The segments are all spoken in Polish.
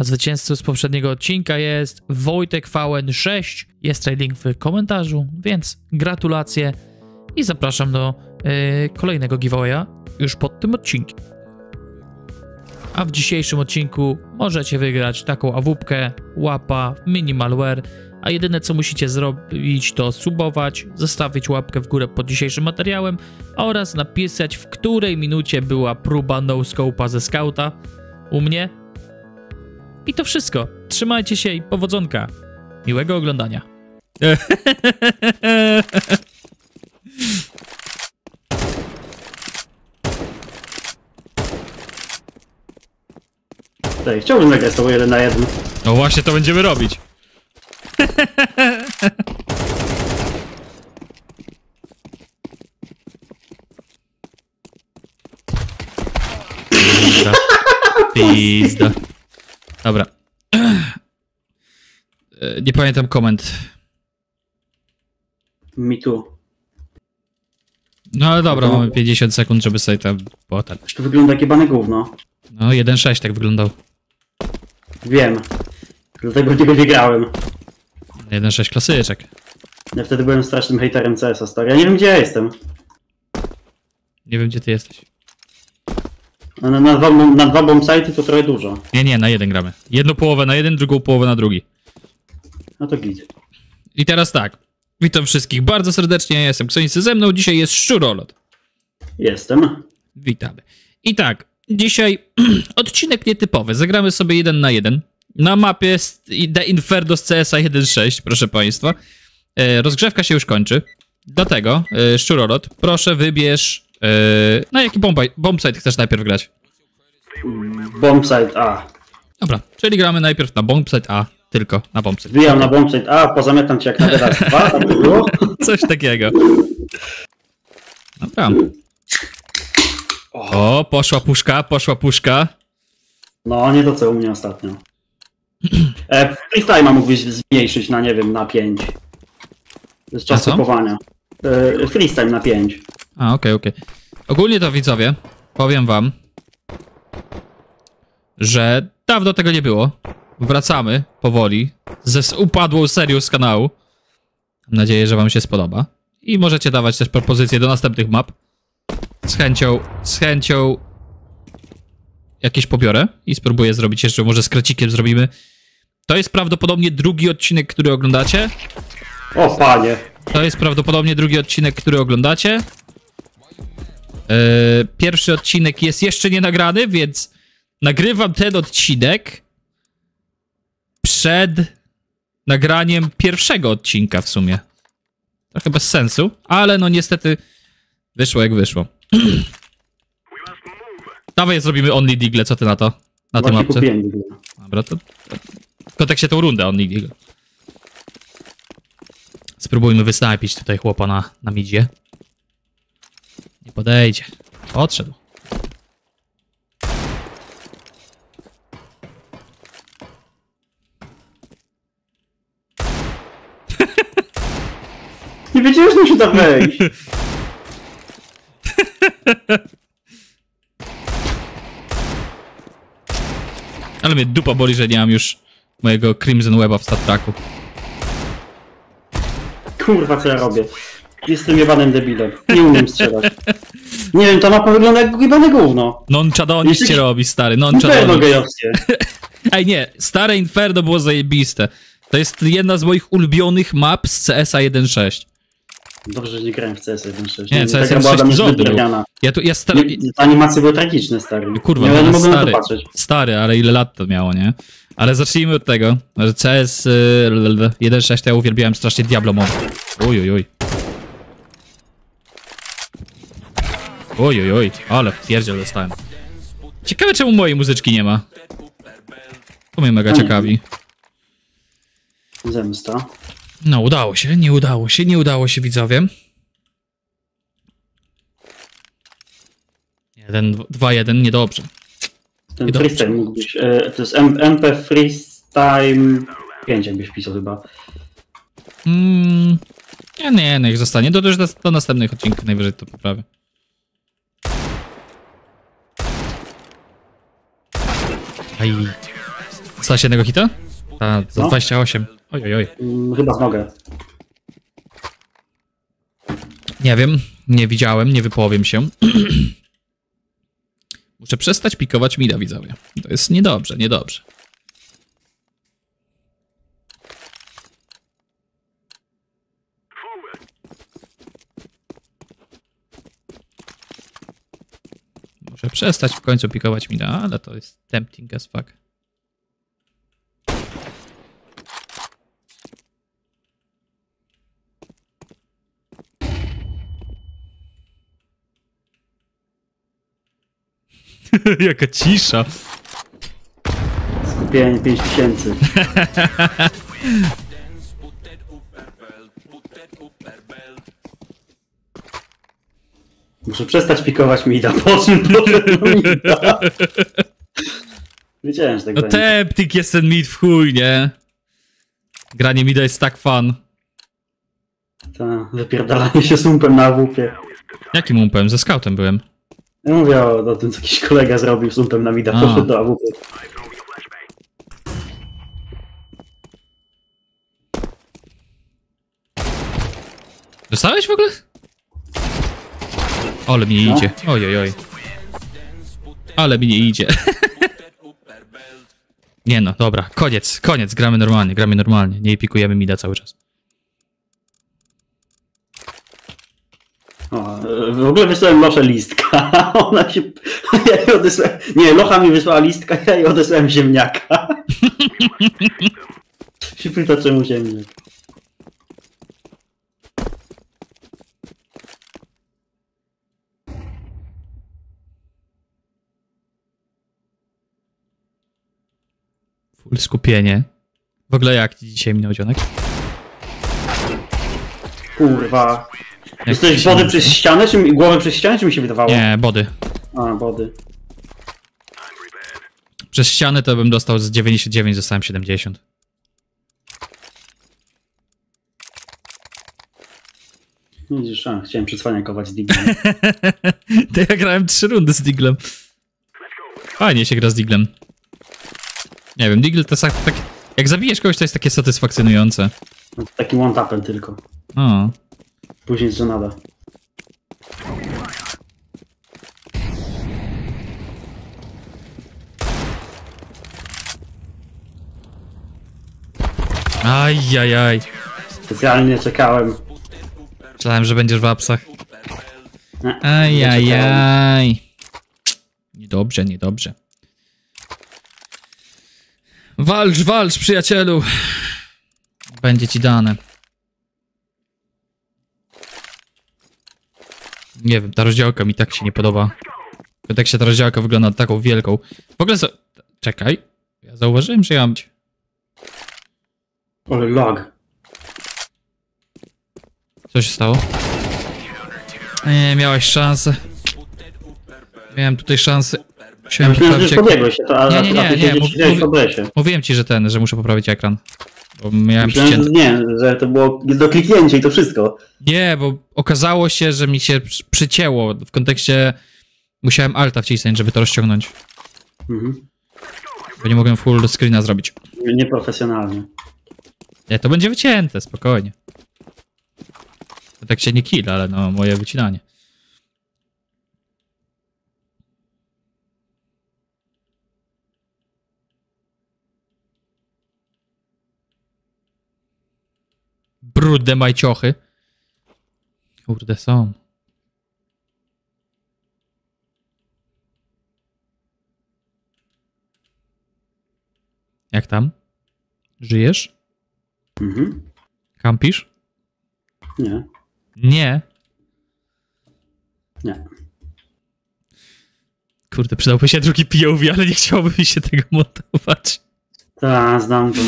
A zwycięzcą z poprzedniego odcinka jest Wojtek VN6. Jest trading w komentarzu, więc gratulacje i zapraszam do yy, kolejnego giveawaya już pod tym odcinkiem. A w dzisiejszym odcinku możecie wygrać taką awupkę, łapa, minimalware, a jedyne co musicie zrobić to subować, zostawić łapkę w górę pod dzisiejszym materiałem oraz napisać w której minucie była próba no-scope'a ze skauta u mnie. I to wszystko. Trzymajcie się i powodzonka. Miłego oglądania. Tutaj, chciałbym nagrać z tobą jeden na jeden. No właśnie to będziemy robić. Pizda. Pizda. Dobra. E, Nie pamiętam komend. Mi tu. No ale dobra, mamy 50 sekund, żeby sobie tam potem. To wygląda jak jebane gówno. No 1.6 tak wyglądał. Wiem. Dlatego w niego nie grałem. 1.6 klasyczek. Ja wtedy byłem strasznym haterem CS-a, stary. Ja nie wiem gdzie ja jestem. Nie wiem gdzie ty jesteś. Na, na, na, dwa, na dwa bombsite'y to trochę dużo. Nie, nie, na jeden gramy. Jedną połowę na jeden, drugą połowę na drugi. No to git. I teraz tak. Witam wszystkich bardzo serdecznie, ja jestem Ksenicy ze mną, dzisiaj jest Szczurolot. Jestem. Witamy. I tak, dzisiaj odcinek nietypowy. Zagramy sobie jeden na jeden. Na mapie jest The Inferno z CSA 1.6, proszę państwa. E, rozgrzewka się już kończy. Dlatego, e, Szczurolot, proszę wybierz... E, na jaki bombsite chcesz najpierw grać? Bombsite A. Dobra, czyli gramy najpierw na bombsite A, tylko na bombsite. Wbijam na bombsite A, pozamiatam cię jak na teraz dwa, tak by było. Coś takiego. Dobra. O, poszła puszka, poszła puszka. No, nie to co u mnie ostatnio. E, Freestile'a mógłbyś zmniejszyć na, nie wiem, na 5. To jest czas kupowania. E, freestyle na 5. A, okej, okej. Ogólnie to widzowie, powiem wam, że dawno tego nie było. Wracamy powoli ze upadłą serią z kanału. Mam nadzieję, że wam się spodoba. I możecie dawać też propozycje do następnych map. Z chęcią, z chęcią jakieś pobiorę i spróbuję zrobić jeszcze, może z krecikiem zrobimy. To jest prawdopodobnie drugi odcinek, który oglądacie. O, panie. To jest prawdopodobnie drugi odcinek, który oglądacie. Yy, pierwszy odcinek jest jeszcze nie nagrany, więc nagrywam ten odcinek przed nagraniem pierwszego odcinka w sumie. Trochę bez sensu, ale no niestety wyszło jak wyszło. Dawaj zrobimy Only Digle, co ty na to? Na Właśnie mapce. Dobra, to w kontekście tą rundę Only Digle. Spróbujmy wysnapić tutaj chłopa na, na midzie. Nie podejdzie. Odszedł. Nie wiedziałem, że się da wejść. Ale mnie dupa boli, że nie mam już mojego Crimson Weba w Star Treku. Kurwa, co ja robię. Jestem jebanym debilem. Nie umiem strzelać. Nie wiem, ta mapa wygląda jak jebane gówno. Non-chadonis cię robi, stary, non-chadonis. Ej, nie, stare Inferno było zajebiste. To jest jedna z moich ulubionych map z CSa 1.6. Dobrze, że nie grałem w CS 1.6. Nie, CS taka była 1.6 dla mnie zorny zbyt był. drewniana. Ja tu, ja stary, animacje były tragiczne, stary. Kurwa, ja nie mogłem na stary. to patrzeć. Stary, ale ile lat to miało, nie? Ale zacznijmy od tego, że CS y, l- l- 1.6 to ja uwielbiałem strasznie Diablo mode. Uj, uj, uj, uj, ale pierdziel dostałem. Ciekawe czemu mojej muzyczki nie ma. To mnie mega No ciekawi. Zemsta. No, udało się, nie udało się, nie udało się widzowie. 1, 2, 1, niedobrze. Ten I dobrze. freestyle mógł być. E, to jest MP Freestyle 5, jakbyś wpisał chyba. Mm, nie, nie, niech zostanie. Do, do, następnych odcinków najwyżej to poprawię. Aj. Stać jednego hita? Ta, za No. 28. Oj, oj, oj. Mm, chyba w nogę. Nie wiem, nie widziałem, nie wypowiem się. Muszę przestać pikować mida, widzowie. To jest niedobrze, niedobrze. Muszę przestać w końcu pikować mida, ale to jest tempting as fuck. Jaka cisza. Skupienie 5000. Muszę przestać pikować mida, po czym mida. Wiedziałem, że tak No będzie. tempting jest ten mid w chuj, nie? Granie mida jest tak fun. Ta, wypierdalanie się sumpem na AWP. Jakim umpem? Ze scoutem byłem. Ja mówię o, o tym, co jakiś kolega zrobił sumpem na mida, A. poszedł do AWP. Dostałeś w ogóle? Ale mi nie No. idzie. Oj, oj, oj. Ale mi nie idzie. Nie no, dobra, koniec, koniec, gramy normalnie, gramy normalnie. Nie pikujemy mida cały czas. O, e, w ogóle wysłałem Losze listka. Ona się. Ja jej odesłałem. Nie, Locha mi wysłała listka, ja jej odesłałem ziemniaka. się pyta, czemu ziemniak. Full skupienie. W ogóle jak ci dzisiaj minął dzionek? Kurwa. Jesteś minął? przez ścianę, czy mi, głowę przez ścianę, czy mi się wydawało? Nie, body. A, wody. Przez ściany to bym dostał z 99, zostałem 70. Widzisz, a, chciałem przycwaniakować z Diglem. to ja grałem 3 rundy z Diglem. Fajnie się gra z Diglem. Nie wiem, Diggle to tak... tak jak zabijesz kogoś, to jest takie satysfakcjonujące. Taki one-tapem tylko. O. Później żenada. Ajajaj. Specjalnie czekałem. Myślałem, że będziesz w apsach. Nie, nie. Ajajaj. Niedobrze, niedobrze. Walcz, walcz, przyjacielu. Będzie ci dane. Nie wiem, ta rozdziałka mi tak się nie podoba. To tak się ta rozdziałka wygląda taką wielką. W ogóle... Za... Czekaj. Ja zauważyłem, że ja mam... Ale lag. Co się stało? Nie, miałeś szansę. Miałem tutaj szansę. Ja Musiałem myślałem, że pobiegłeś się, to, a, Nie, nie, nie, nie, mów- mów-. Mówiłem ci, że ten, że muszę poprawić ekran. Bo miałem Myślałem, że przycięty. nie, że to było do kliknięcia i to wszystko. Nie, bo okazało się, że mi się przy- przycięło. W kontekście musiałem alta wcisnąć, żeby to rozciągnąć. Mhm. Bo nie mogłem full screena zrobić. Nieprofesjonalnie. Nie, to będzie wycięte, spokojnie. To tak się nie kill, ale no, moje wycinanie. Brudne majciochy. Kurde, są. Jak tam? Żyjesz? Mhm. Kampisz? Nie, Nie. nie. Kurde, przydałby się drugi POV, ale nie chciałoby mi się tego montować. Tak, znam to.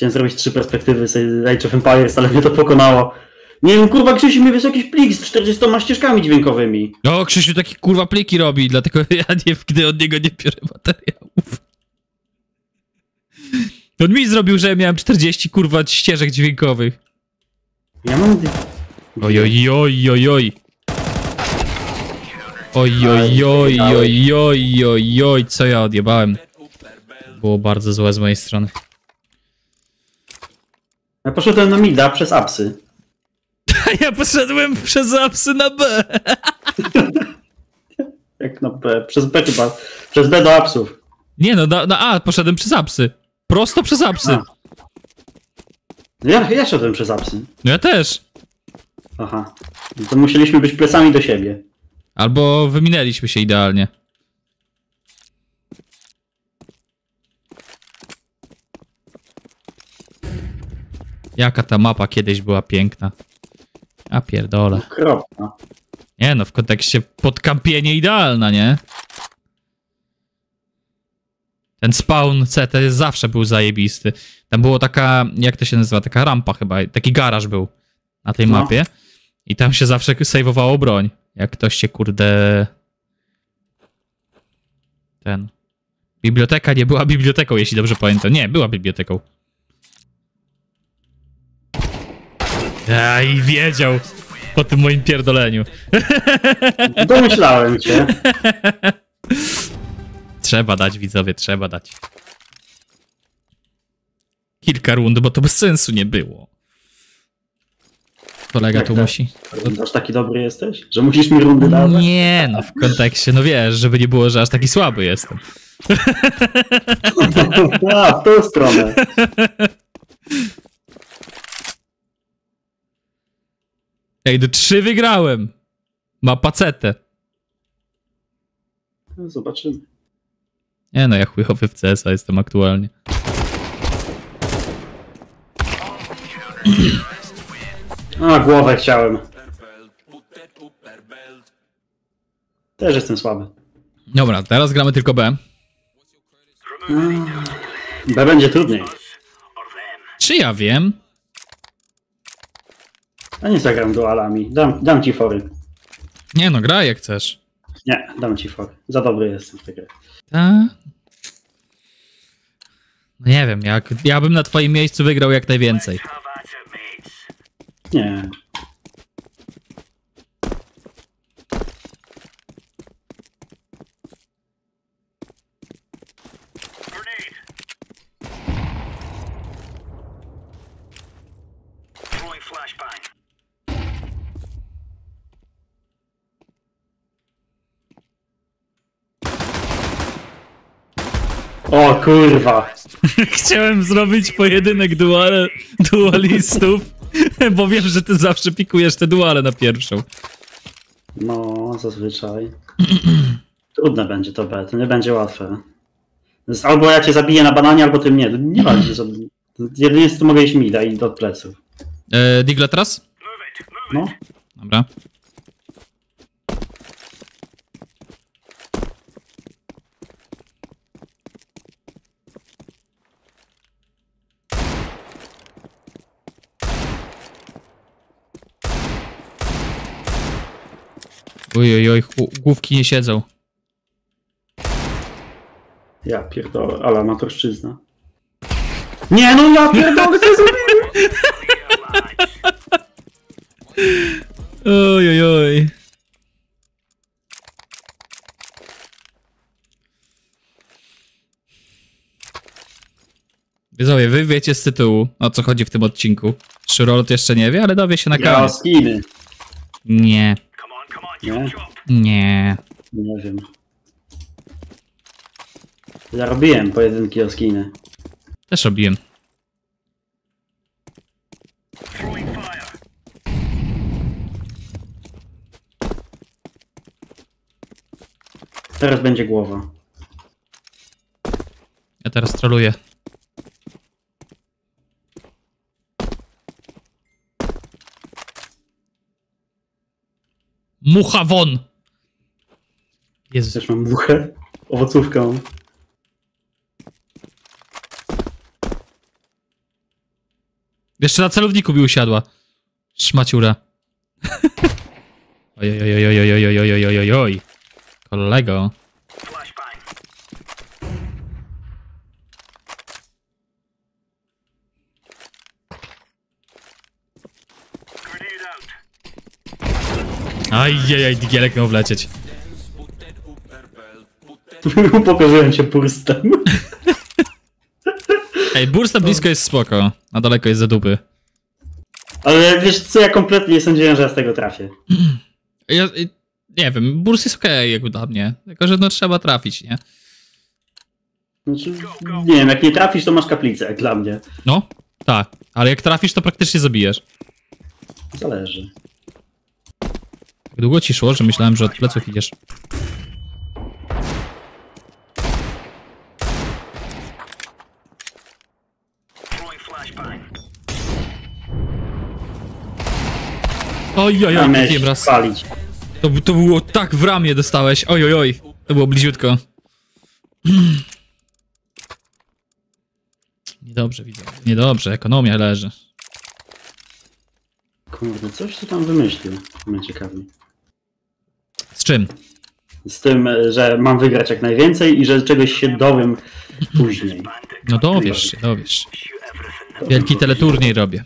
Chciałem zrobić trzy perspektywy z Age of Empires, ale mnie to pokonało. Nie wiem, kurwa, Krzysiu mi jakiś plik z 40 ścieżkami dźwiękowymi. No, Krzysiu taki kurwa pliki robi, dlatego ja nie, gdy od niego nie biorę materiałów. On mi zrobił, że miałem 40 kurwa ścieżek dźwiękowych. Ja mam... Oj, oj, oj, oj, oj. Oj, oj, oj, oj, oj, oj, oj, co ja odjebałem. Było bardzo złe z mojej strony. Ja poszedłem na mida przez apsy. Ja poszedłem przez apsy na B. Jak na B, przez B chyba. Przez B do apsów. Nie no, na, na A poszedłem przez apsy. Prosto przez apsy. A. Ja, ja szedłem przez apsy. No ja też. Aha. No To musieliśmy być plecami do siebie. Albo wyminęliśmy się idealnie. Jaka ta mapa kiedyś była piękna. A pierdolę. Kropka. Nie no, w kontekście podkampienie idealna, nie? Ten spawn CT zawsze był zajebisty. Tam było taka, jak to się nazywa, taka rampa chyba, taki garaż był na tej No. mapie. I tam się zawsze sejwowało broń. Jak ktoś się kurde... Ten... Biblioteka nie była biblioteką, jeśli dobrze pamiętam. Nie, była biblioteką. Aj, wiedział po tym moim pierdoleniu. Domyślałem cię. Trzeba dać, widzowie, trzeba dać. Kilka rund, bo to bez sensu nie było. Kolega Jak tu to? musi. Aż taki dobry jesteś? Że musisz mi rundy dawać? Nie, no w kontekście, no wiesz, żeby nie było, że aż taki słaby jestem. A, w tą stronę. Ej, do trzy wygrałem. Ma pacetę. No, Zobaczymy. Nie no, ja chujowy w CS-a jestem aktualnie. A, głowę chciałem. Też jestem słaby. Dobra, teraz gramy tylko B. B będzie trudniej. Czy ja wiem? A nie zagram dualami. Dam, dam ci fory. Nie no, graj jak chcesz. Nie, dam ci fory. Za dobry jestem w tej grze. Ta? No nie wiem, jak, ja bym na twoim miejscu wygrał jak najwięcej. Nie. O kurwa. Chciałem zrobić pojedynek dual, dualistów, bo wiem, że ty zawsze pikujesz te duale na pierwszą. No, zazwyczaj. Trudne będzie to B, to nie będzie łatwe. Albo ja cię zabiję na bananie, albo ty mnie. Nie sobie. Jedynie co mogę iść mida i do pleców. E, Digla teraz? No. Dobra. Oj, oj, oj, chłu- główki nie siedzą. Ja pierdolę, ale amatorszczyzna. Nie no, ja pierdolę, co ja zrobiłem? Oj, oj, oj. Widzowie, wy wiecie z tytułu, o co chodzi w tym odcinku. Szurolot jeszcze nie wie, ale dowie się na Ja koniec. skiny. Nie, Nie? nie. Nie wiem. Ja robiłem pojedynki o skiny. Też robiłem. Teraz będzie głowa. Ja teraz troluję. Mucha won! Jezus. Też mam muchę. Owocówkę mam. Jeszcze na celowniku mi usiadła. Szmaciura. Oj, oj, oj, oj, oj, oj, oj, oj, oj, oj, oj. Kolego. Ajajaj, digielek miał wlecieć. Upokorzyłem cię purstem. Ej, burst na blisko jest spoko, a daleko jest za dupy. Ale wiesz co, ja kompletnie nie sądziłem, że ja z tego trafię. Ja, nie wiem, burst jest okej jakby dla mnie, tylko że no trzeba trafić, nie? Znaczy, nie wiem, jak nie trafisz, to masz kaplicę, jak dla mnie. No, tak, ale jak trafisz, to praktycznie zabijesz. Zależy. Tak długo ci szło, że myślałem, że od pleców idziesz. Oj, oj, oj, raz. spalić. To, to było tak w ramię dostałeś. Oj, oj, oj. To było bliziutko. Niedobrze widzę. Niedobrze, ekonomia leży. Kurde, coś ty tam wymyślił. Mnie ciekawi. Z czym? Z tym, że mam wygrać jak najwięcej i że czegoś się dowiem później. No dowiesz się, dowiesz. Wielki teleturniej robię.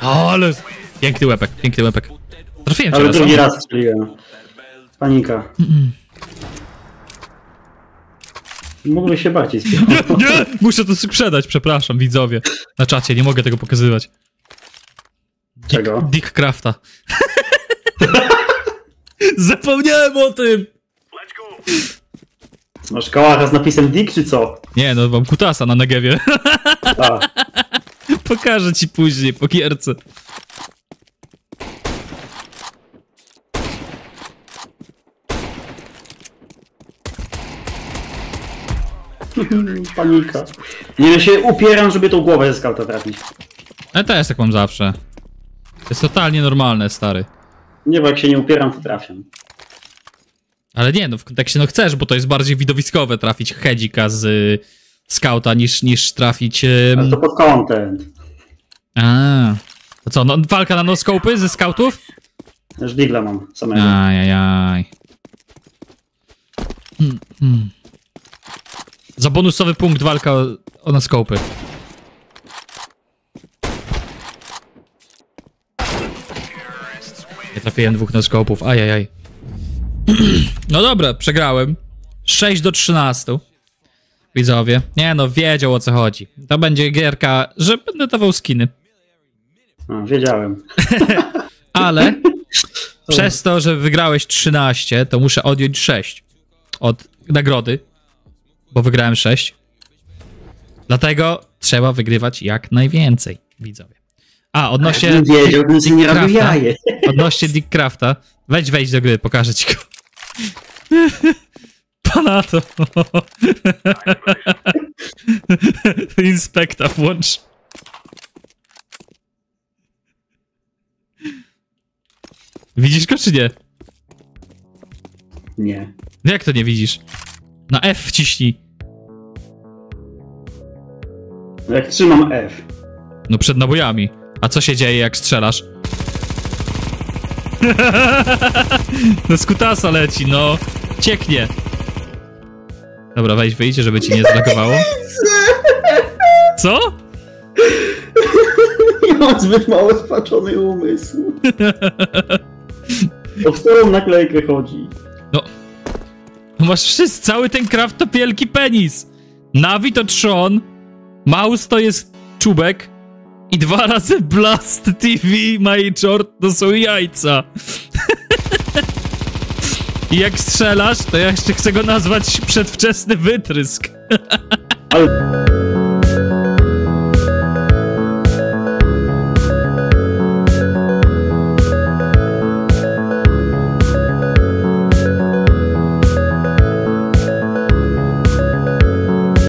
Ale piękny łepek, piękny łepek. Trafiłem cię Ale raz. drugi o. raz strzeliłem. Panika. Mógłbyś się bardziej spiąć. Nie! Muszę to sprzedać, przepraszam, widzowie. Na czacie, nie mogę tego pokazywać. Czego? Dick Crafta. Zapomniałem o tym! Masz kałacha z napisem Dick czy co? Nie, no mam kutasa na Negewie. A, Pokażę ci później po gierce. Panika. Nie ja się upieram, żeby tą głowę ze skauta trafić. Ale też tak mam zawsze. To jest totalnie normalne, stary. Nie, bo jak się nie upieram, to trafiam. Ale nie, no w kontekście no chcesz, bo to jest bardziej widowiskowe trafić hedzika z y, skauta niż, niż trafić... ym, Ale to pod content. A, to co, no, walka na noskopy ze skautów? Już digla mam samego. Ajajaj. Hmm, hmm. Za bonusowy punkt walka o, o noskopy. Nie trafiłem dwóch noskopów, ajajaj. No dobra, przegrałem. 6 do 13. Widzowie. Nie no, wiedział o co chodzi. To będzie gierka, że będę dawał skiny. No, wiedziałem. Ale przez to, że wygrałeś 13, to muszę odjąć 6 od nagrody, bo wygrałem 6. Dlatego trzeba wygrywać jak najwięcej, widzowie. A, odnośnie, Jakbym wiedział, nie robił Crafta. jaje. odnośnie Dickcrafta, wejdź, wejdź do gry, pokażę ci go. Panato. Inspekta włącz. Widzisz go czy nie? Nie. Jak to nie widzisz? Na F wciśnij. Jak trzymam F. No przed nabojami. A co się dzieje jak strzelasz? no skutasa leci, no. Cieknie. Dobra, wejdź, wyjdź, żeby ci nie zlagowało. Co? Ja mam zbyt mało spaczony umysł. O którą naklejkę chodzi? No Masz wszystko, cały ten craft to wielki penis. Navi to trzon, mouse to jest czubek i dwa razy Blast TV Major to są jajca. I jak strzelasz, to ja jeszcze chcę go nazwać przedwczesny wytrysk.